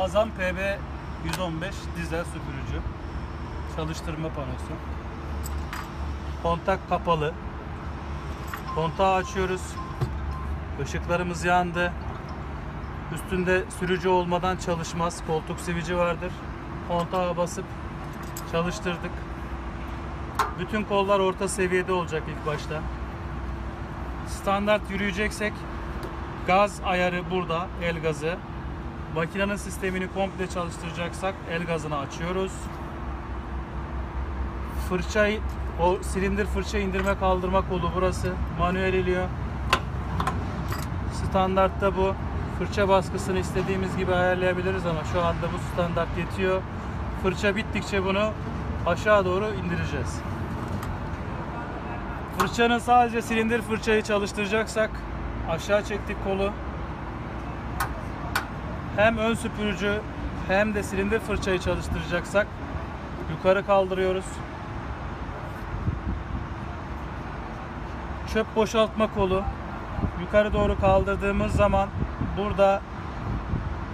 Hazan PB 115 dizel süpürücü. Çalıştırma panosu. Kontak kapalı. Kontağı açıyoruz. Işıklarımız yandı. Üstünde sürücü olmadan çalışmaz. Koltuk sivici vardır. Kontağa basıp çalıştırdık. Bütün kollar orta seviyede olacak ilk başta. Standart yürüyeceksek gaz ayarı burada, el gazı. Makinenin sistemini komple çalıştıracaksak el gazını açıyoruz. Fırçayı, o silindir fırça indirme kaldırma kolu burası. Manuel iliyor. Standartta bu. Fırça baskısını istediğimiz gibi ayarlayabiliriz ama şu anda bu standart yetiyor. Fırça bittikçe bunu aşağı doğru indireceğiz. Fırçanın sadece silindir fırçayı çalıştıracaksak aşağı çektik kolu. Hem ön süpürücü hem de silindir fırçayı çalıştıracaksak yukarı kaldırıyoruz. Çöp boşaltma kolu yukarı doğru kaldırdığımız zaman burada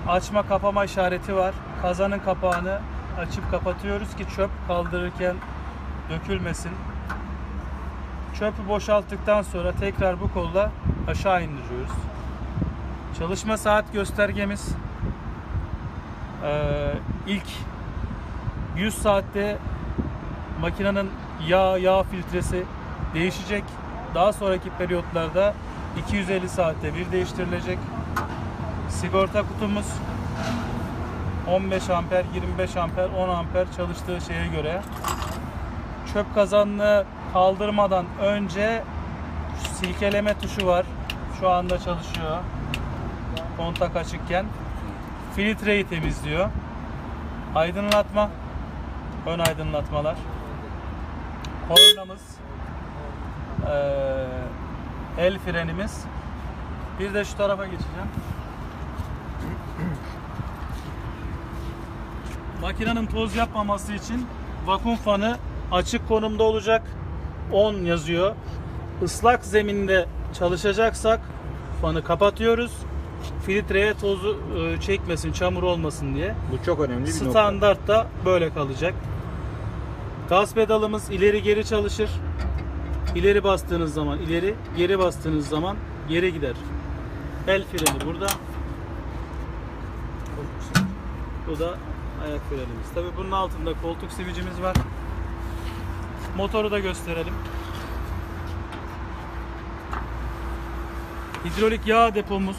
açma kapama işareti var. Kazanın kapağını açıp kapatıyoruz ki çöp kaldırırken dökülmesin. Çöpü boşalttıktan sonra tekrar bu kolla aşağı indiriyoruz. Çalışma saat göstergemiz eee, ilk 100 saatte makinenin yağ yağ filtresi değişecek. Daha sonraki periyotlarda 250 saatte bir değiştirilecek. Sigorta kutumuz 15 amper, 25 amper, 10 amper çalıştığı şeye göre çöp kazanını kaldırmadan önce silkeleme tuşu var. Şu anda çalışıyor. Kontak açıkken. Filtreyi temizliyor. Aydınlatma. Ön aydınlatmalar. Kornamız. Eee, el frenimiz. Bir de şu tarafa geçeceğim. Makinenin toz yapmaması için vakum fanı açık konumda olacak. 10 yazıyor. Islak zeminde çalışacaksak fanı kapatıyoruz. Filtreye tozu e, çekmesin, çamur olmasın diye. Bu çok önemli bir nokta. Standartta böyle kalacak. Gaz pedalımız ileri geri çalışır. İleri bastığınız zaman ileri, geri bastığınız zaman geri gider. El freni burada. Bu da ayak frenimiz. Tabi bunun altında koltuk sivicimiz var. Motoru da gösterelim. Hidrolik yağ depomuz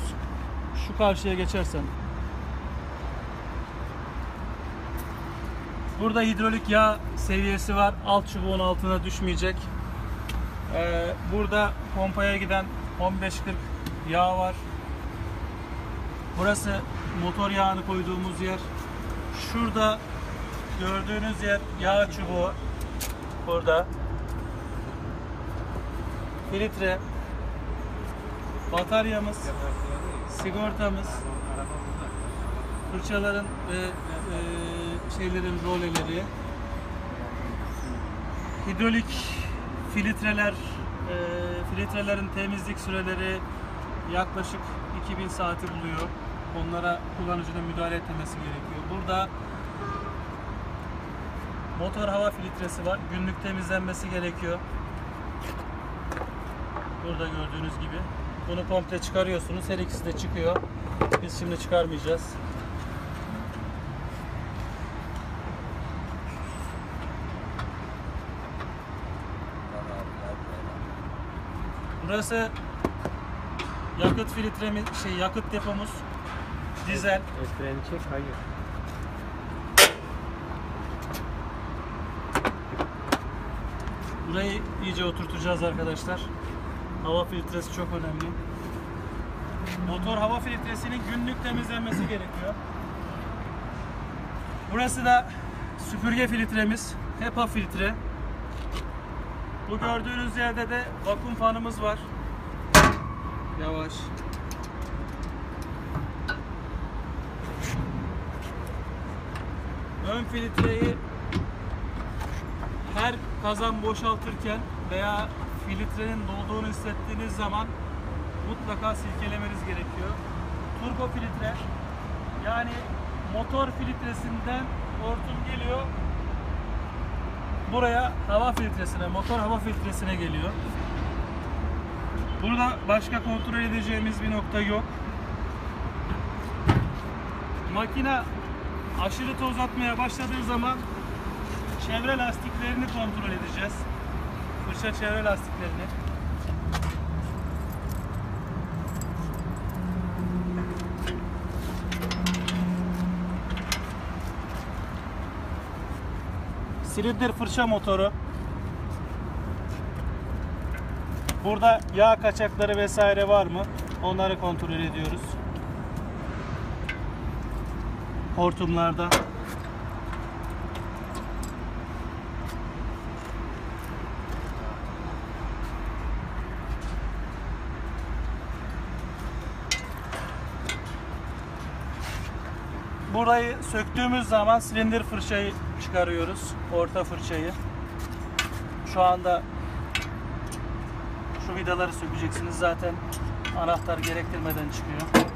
şu karşıya geçersen Burada hidrolik yağ seviyesi var. Alt çubuğun altına düşmeyecek. Ee, burada pompaya giden 15-40 yağ var. Burası motor yağını koyduğumuz yer. Şurada gördüğünüz yer yağ çubuğu. Burada. Filtre. Bataryamız. Sigortamız. Fırçaların ve e, şeylerin roleleri. Hidrolik filtreler, e, filtrelerin temizlik süreleri yaklaşık 2000 saati buluyor. Onlara kullanıcının müdahale etmesi gerekiyor. Burada motor hava filtresi var. Günlük temizlenmesi gerekiyor. Burada gördüğünüz gibi. Bunu komple çıkarıyorsunuz. Her ikisi de çıkıyor. Biz şimdi çıkarmayacağız. Burası yakıt filtremiz, şey yakıt depomuz. Dizel. El freni çek, hayır. Burayı iyice oturtacağız arkadaşlar. Hava filtresi çok önemli. Motor hava filtresinin günlük temizlenmesi gerekiyor. Burası da süpürge filtremiz. HEPA filtre. Bu gördüğünüz yerde de vakum fanımız var. Yavaş. Ön filtreyi her kazan boşaltırken veya filtrenin dolduğunu hissettiğiniz zaman mutlaka silkelemeniz gerekiyor. Turbo filtre yani motor filtresinden hortum geliyor. Buraya hava filtresine, motor hava filtresine geliyor. Burada başka kontrol edeceğimiz bir nokta yok. Makine aşırı toz atmaya başladığı zaman çevre lastiklerini kontrol edeceğiz. Fırça çevre lastiklerini. Silindir fırça motoru. Burada yağ kaçakları vesaire var mı? Onları kontrol ediyoruz. Hortumlarda. Burayı söktüğümüz zaman silindir fırçayı çıkarıyoruz. Orta fırçayı. Şu anda şu vidaları sökeceksiniz. Zaten anahtar gerektirmeden çıkıyor.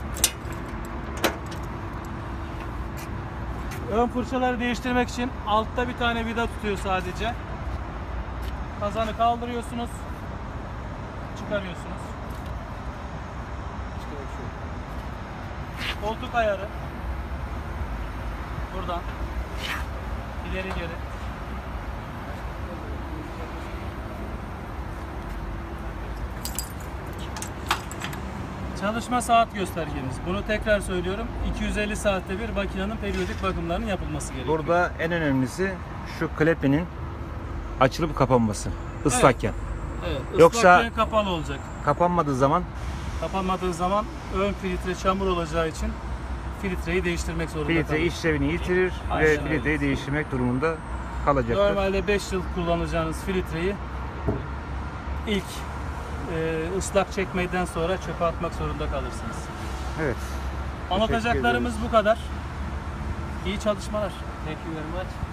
Ön fırçaları değiştirmek için altta bir tane vida tutuyor sadece. Kazanı kaldırıyorsunuz. Çıkarıyorsunuz. Koltuk ayarı. Buradan. İleri geri. Çalışma saat göstergemiz. Bunu tekrar söylüyorum. 250 saatte bir makinenin periyodik bakımlarının yapılması gerekiyor. Burada en önemlisi şu klepenin açılıp kapanması. Islakken. Evet, Yoksa- ıslakken kapalı olacak. Kapanmadığı zaman Kapanmadığı zaman ön filtre çamur olacağı için filtreyi değiştirmek zorunda filtre kalıyoruz. işlevini yitirir Aynen ve öyle. filtreyi değiştirmek durumunda kalacaktır. Normalde 5 yıl kullanacağınız filtreyi ilk e, ıslak çekmeden sonra çöpe atmak zorunda kalırsınız. Evet. Anlatacaklarımız bu kadar. İyi çalışmalar. Thank you very much.